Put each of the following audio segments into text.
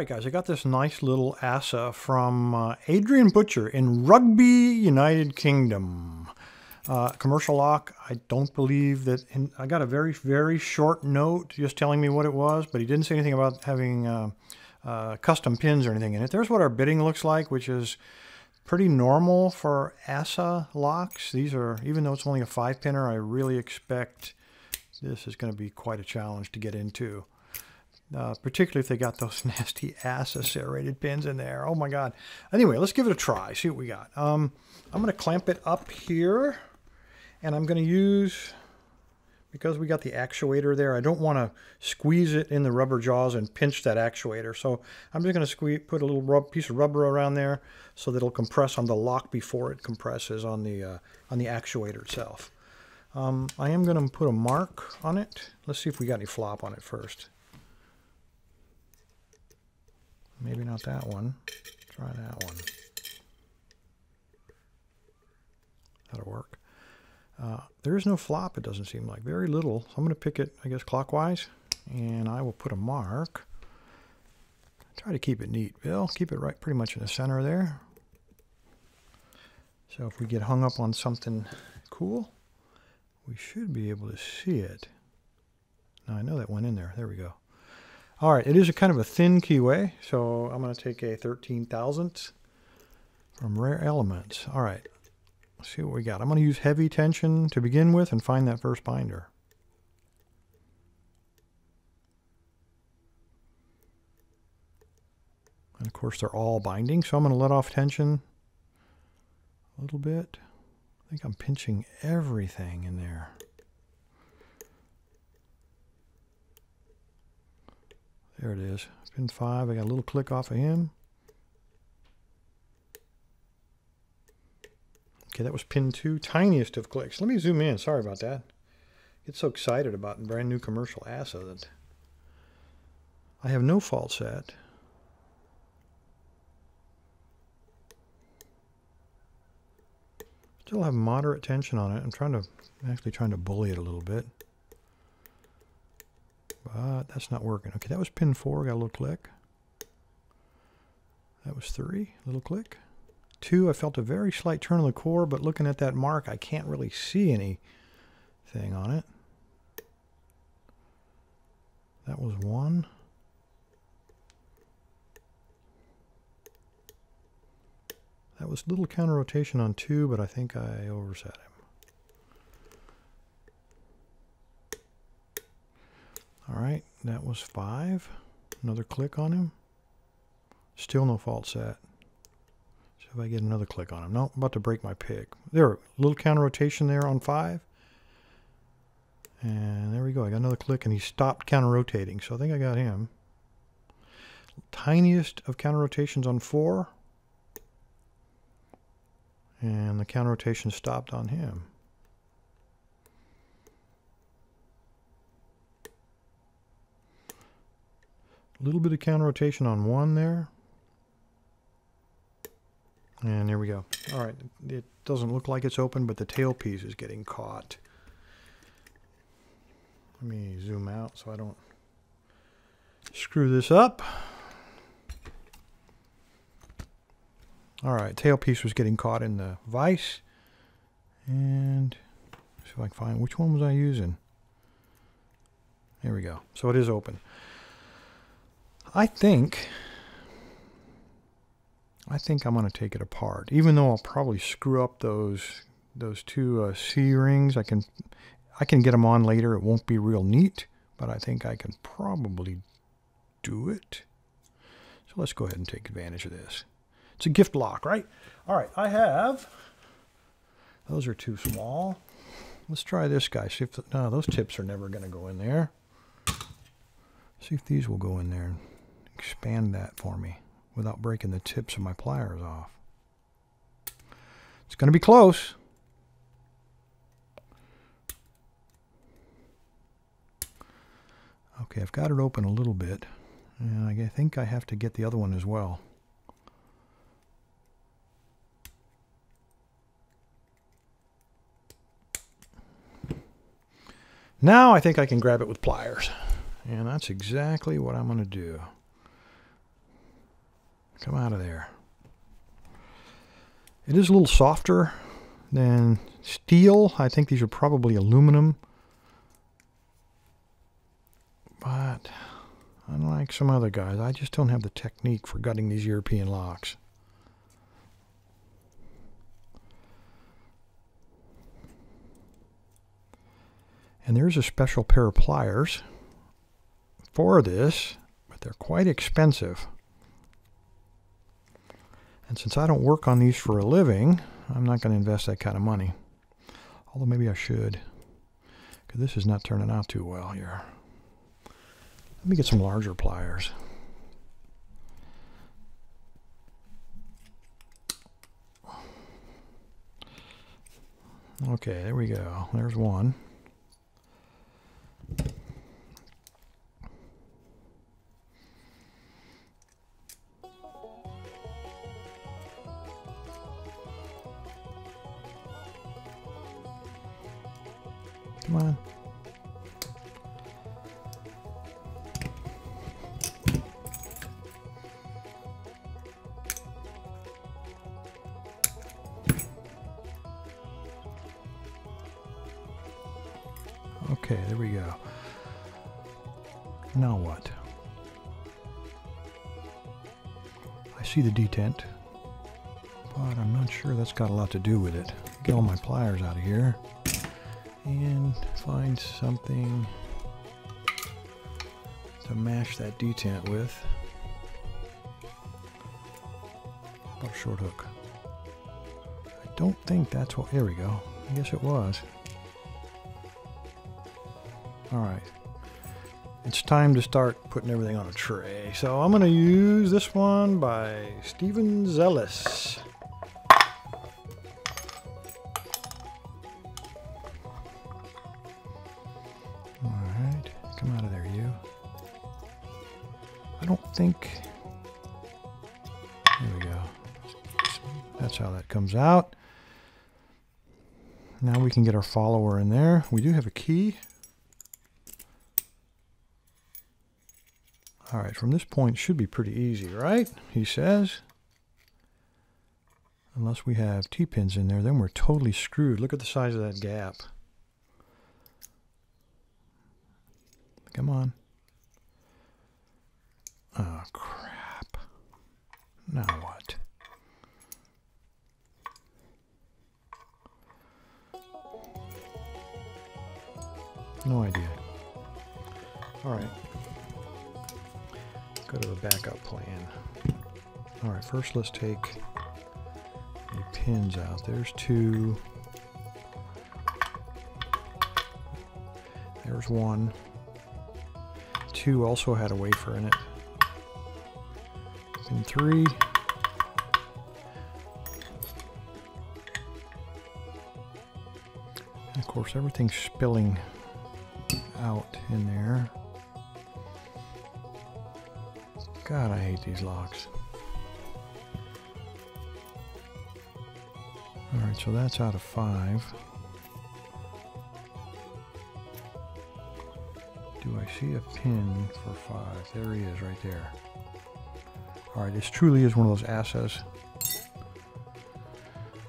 right, guys, I got this nice little ASSA from uh, Adrian Butcher in Rugby, United Kingdom. Uh, commercial lock, I don't believe that. In, I got a very, very short note just telling me what it was, but he didn't say anything about having uh, uh, custom pins or anything in it. There's what our bitting looks like, which is pretty normal for ASSA locks. These are, even though it's only a five pinner, I really expect this is going to be quite a challenge to get into. Uh, particularly if they got those nasty ASSA serrated pins in there. Oh my God. Anyway, let's give it a try. See what we got. Um, I'm going to clamp it up here and I'm going to use, because we got the actuator there, I don't want to squeeze it in the rubber jaws and pinch that actuator. So I'm just going to squeeze, put a little rub, piece of rubber around there so that it'll compress on the lock before it compresses on the, uh, on the actuator itself. Um, I am going to put a mark on it. Let's see if we got any flop on it first. Maybe not that one. Try that one. That'll work. Uh, there is no flop, it doesn't seem like. Very little. So I'm going to pick it, I guess, clockwise. And I will put a mark. Try to keep it neat, Bill. Keep it right pretty much in the center there. So if we get hung up on something cool, we should be able to see it. Now I know that went in there. There we go. All right, it is a kind of a thin keyway, so I'm going to take a 13 thousandth from Rare Elements. All right, let's see what we got. I'm going to use heavy tension to begin with and find that first binder. And of course, they're all binding, so I'm going to let off tension a little bit. I think I'm pinching everything in there. There it is. Pin 5. I got a little click off of him. Okay, that was pin 2. Tiniest of clicks. Let me zoom in. Sorry about that. Get so excited about brand new commercial ASSA that I have no false set. Still have moderate tension on it. I'm trying to actually trying to bully it a little bit. But that's not working. Okay, that was pin four. Got a little click. That was three. Little click. Two, I felt a very slight turn on the core, but looking at that mark, I can't really see anything on it. That was one. That was little counter rotation on two, but I think I overset him. Right, that was five. Another click on him. Still no false set. So if I get another click on him. No, I'm about to break my pick. There, a little counter rotation there on five. And there we go. I got another click and he stopped counter rotating. So I think I got him. Tiniest of counter rotations on four. And the counter rotation stopped on him. A little bit of counter rotation on one there. And there we go. All right, it doesn't look like it's open, but the tail piece is getting caught. Let me zoom out so I don't screw this up. All right, tail piece was getting caught in the vise. And see if I can find, which one was I using? There we go. So it is open. I think I think I'm going to take it apart. Even though I'll probably screw up those those two uh, C rings, I can I can get them on later. It won't be real neat, but I think I can probably do it. So let's go ahead and take advantage of this. It's a gift lock, right? All right, I have. Those are too small. Let's try this guy. See if the, no, those tips are never going to go in there. See if these will go in there expand that for me without breaking the tips of my pliers off. It's going to be close. Okay, I've got it open a little bit, and I think I have to get the other one as well. Now I think I can grab it with pliers. And that's exactly what I'm going to do. Come out of there. It is a little softer than steel. I think these are probably aluminum. But unlike some other guys, I just don't have the technique for gutting these European locks. And there's a special pair of pliers for this, but they're quite expensive. And since I don't work on these for a living, I'm not going to invest that kind of money. Although maybe I should. Because this is not turning out too well here. Let me get some larger pliers. Okay, there we go. There's one. Okay, there we go. Now what? I see the detent, but I'm not sure that's got a lot to do with it. Get all my pliers out of here and find something to mash that detent with. About a short hook. I don't think that's what, there we go. I guess it was. All right. It's time to start putting everything on a tray. So I'm going to use this one by Stephen Zealous. All right, come out of there, you. I don't think. There we go. That's how that comes out. Now we can get our follower in there. We do have a key. All right, from this point should be pretty easy, right? He says. Unless we have T-pins in there, then we're totally screwed. Look at the size of that gap. Come on. Oh, crap. Now what? No idea. All right. Go to the backup plan. All right, first let's take the pins out. There's two. There's one. Two also had a wafer in it. Pin three. And of course, everything's spilling out in there. God, I hate these locks. Alright, so that's out of five. Do I see a pin for five? There he is, right there. Alright, this truly is one of those asses.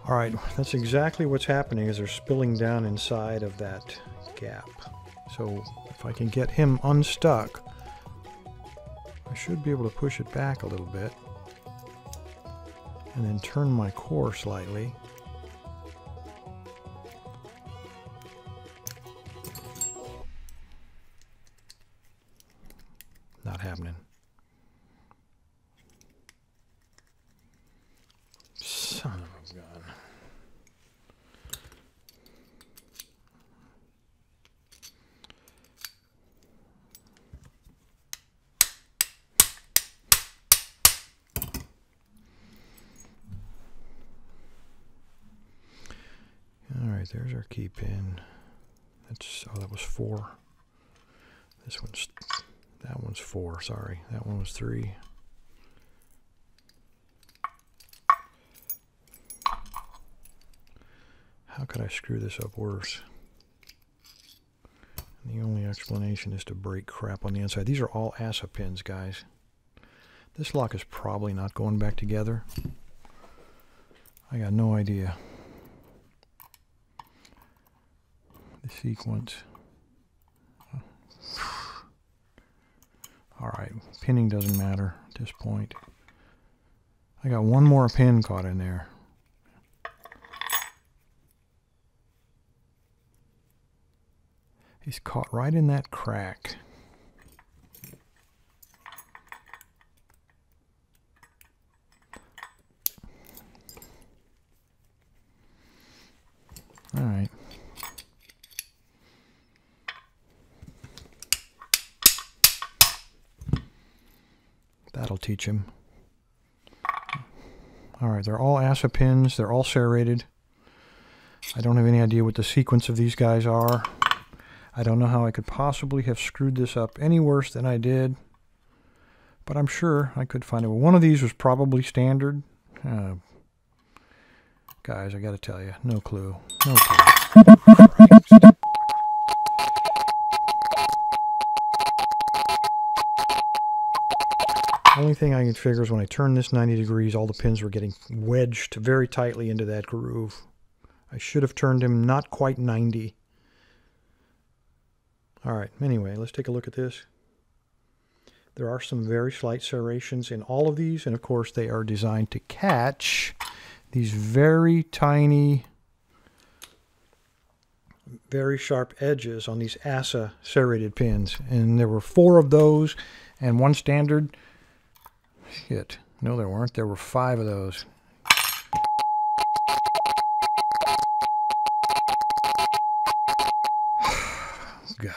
Alright, that's exactly what's happening is they're spilling down inside of that gap. So if I can get him unstuck, I should be able to push it back a little bit and then turn my core slightly. There's our key pin. That's oh, that was four. This one's that one's four. Sorry, that one was three. How could I screw this up worse? And the only explanation is to break crap on the inside. These are all ASSA pins, guys. This lock is probably not going back together. I got no idea. The sequence. All right, pinning doesn't matter at this point. I got one more pin caught in there. He's caught right in that crack. All right. That'll teach him. All right, they're all ASSA pins. They're all serrated. I don't have any idea what the sequence of these guys are. I don't know how I could possibly have screwed this up any worse than I did. But I'm sure I could find it. One of these was probably standard. Uh, guys, I got to tell you, no clue. No clue. Only thing I can figure is when I turn this 90 degrees, all the pins were getting wedged very tightly into that groove. I should have turned him not quite 90. All right, anyway, let's take a look at this. There are some very slight serrations in all of these, and of course they are designed to catch these very tiny, very sharp edges on these ASSA serrated pins. And there were four of those and one standard Shit. No, there weren't. There were five of those. God.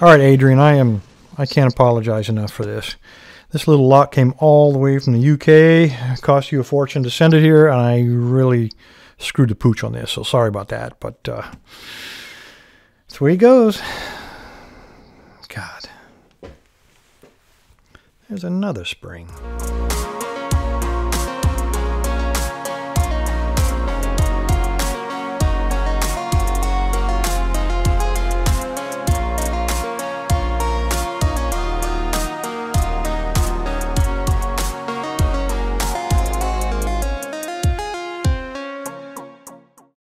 All right, Adrian, I am I can't apologize enough for this. This little lot came all the way from the UK. It cost you a fortune to send it here, and I really screwed the pooch on this. So sorry about that, but uh, that's way it goes. God. There's another spring.